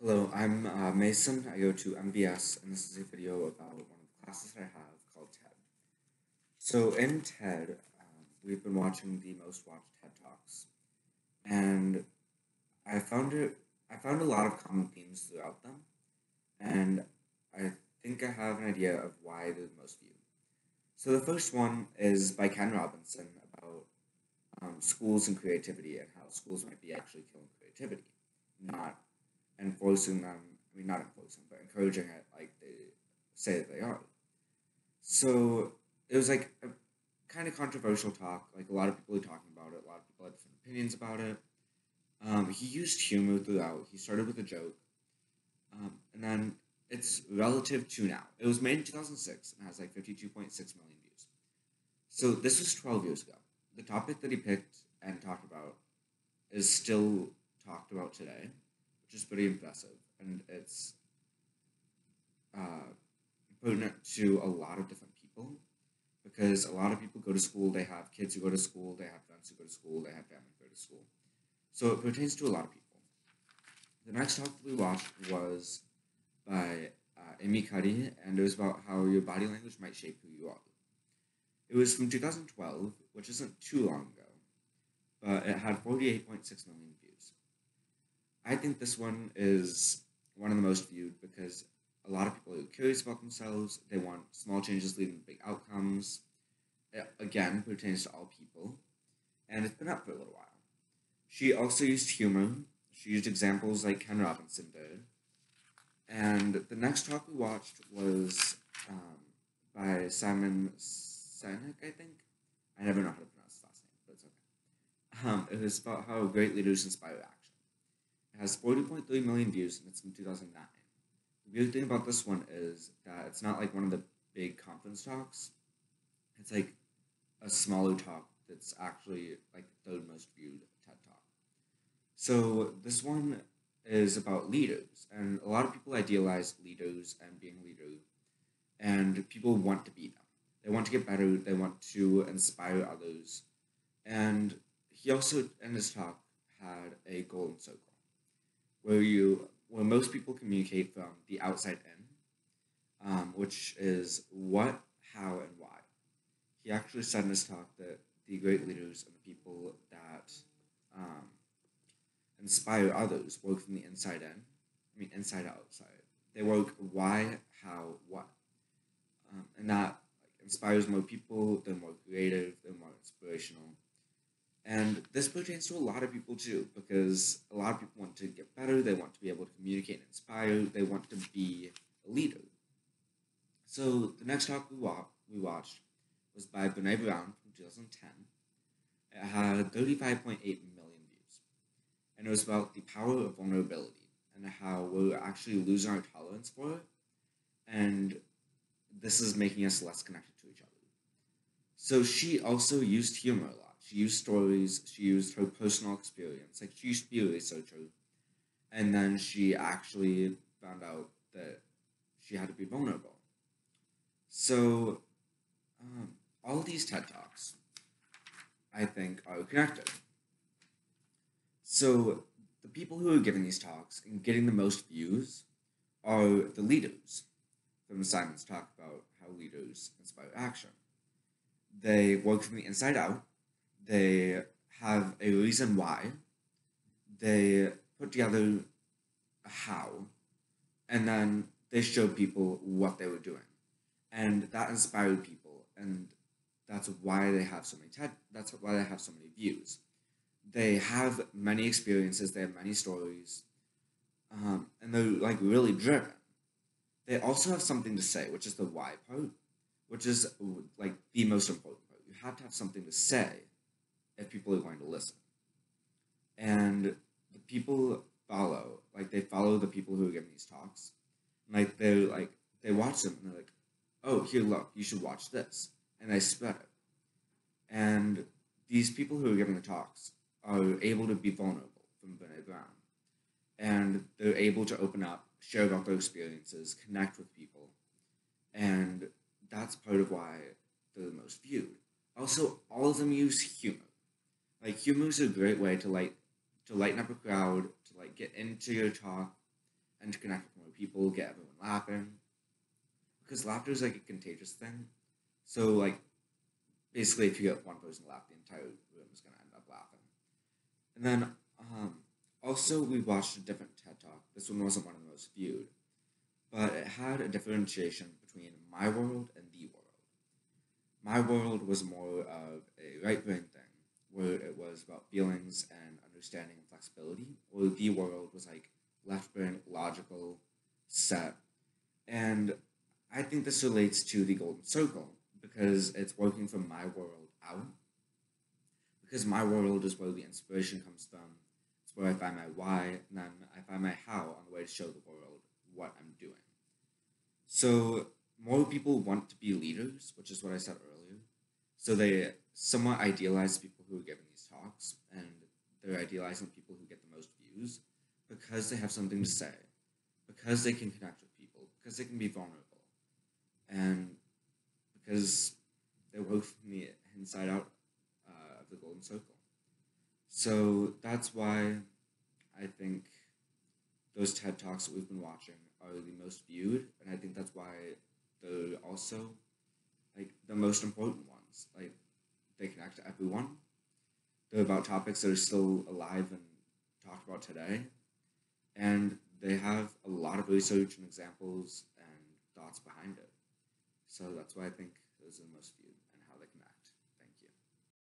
Hello, I'm uh, Mason. I go to MVS, and this is a video about one of the classes I have called TED. So in TED, um, we've been watching the most watched TED Talks, and I found it. I found a lot of common themes throughout them, and I think I have an idea of why they're the most viewed. So the first one is by Ken Robinson about um, schools and creativity and how schools might be actually killing creativity, not enforcing them. I mean, not enforcing, but encouraging it like they say they are. So it was like a kind of controversial talk. Like a lot of people are talking about it. A lot of people had different opinions about it. Um, he used humor throughout. He started with a joke, um, and then it's relative to now. It was made in two thousand six and has like fifty two point six million views. So this was twelve years ago. The topic that he picked and talked about is still talked about today is pretty impressive. And it's uh, pertinent to a lot of different people because a lot of people go to school, they have kids who go to school, they have friends who go to school, they have family who go to school. So it pertains to a lot of people. The next talk we watched was by uh, Amy Cuddy, and it was about how your body language might shape who you are. It was from 2012, which isn't too long ago, but it had 48.6 million views. I think this one is one of the most viewed because a lot of people are curious about themselves. They want small changes leading to big outcomes. It, again, pertains to all people. And it's been up for a little while. She also used humor. She used examples like Ken Robinson did. And the next talk we watched was um, by Simon Sinek, I think. I never know how to pronounce his last name, but it's okay. Um, it was about how great leaders inspire action. Has 40.3 million views and it's from 2009. The weird thing about this one is that it's not like one of the big conference talks. It's like a smaller talk that's actually like the third most viewed TED Talk. So this one is about leaders, and a lot of people idealize leaders and being leaders, and people want to be them. They want to get better. They want to inspire others, and he also in his talk had a golden circle where you where most people communicate from the outside in, um, which is what, how, and why. He actually said in his talk that the great leaders and the people that um, inspire others work from the inside in. I mean, inside out. Sorry, they work why, how, what, um, and that like, inspires more people. They're more creative. They're more inspirational and this pertains to a lot of people too, because a lot of people want to get better, they want to be able to communicate and inspire, they want to be a leader. So the next talk we, wa- we watched was by Brene Brown from 2010. It had 35.8 million views. And it was about the power of vulnerability and how we're actually losing our tolerance for it. And this is making us less connected to each other. So she also used humor a lot she used stories, she used her personal experience. Like, she used to be a researcher. And then she actually found out that she had to be vulnerable. So, um, all these TED Talks, I think, are connected. So, the people who are giving these talks and getting the most views are the leaders. From Simon's talk about how leaders inspire action. They work from the inside out, they have a reason why, they put together a how, and then they showed people what they were doing. And that inspired people, and that's why they have so many TED, that's why they have so many views. They have many experiences, they have many stories, um, and they're like really driven. They also have something to say, which is the why part, which is like the most important part. You have to have something to say if people are going to listen. And the people follow, like they follow the people who are giving these talks. Like they're like they watch them and they're like, oh, here, look, you should watch this, and they spread it. And these people who are giving the talks are able to be vulnerable from Brene Brown, and they're able to open up, share about their experiences, connect with people, and that's part of why they're the most viewed. Also, all of them use humor like humor is a great way to like to lighten up a crowd, to like get into your talk, and to connect with more people, get everyone laughing. Because laughter is like a contagious thing. So like basically if you get one person to laugh, the entire room is gonna end up laughing. And then um, also we watched a different TED talk. This one wasn't one of the most viewed, but it had a differentiation between my world and the world. My world was more of a right brain thing, where it was about feelings and understanding and flexibility, or the world was like left brain, logical, set. And I think this relates to the golden circle because it's working from my world out. Because my world is where the inspiration comes from. It's where I find my why, and then I find my how on the way to show the world what I'm doing. So more people want to be leaders, which is what I said earlier. So they somewhat idealize people who are giving these talks, and they're idealizing people who get the most views because they have something to say, because they can connect with people, because they can be vulnerable, and because they work from the inside out uh, of the golden circle. So that's why I think those TED Talks that we've been watching are the most viewed, and I think that's why they're also like the most important ones. Like they connect to everyone. They're about topics that are still alive and talked about today, and they have a lot of research and examples and thoughts behind it. So that's why I think those are the most viewed.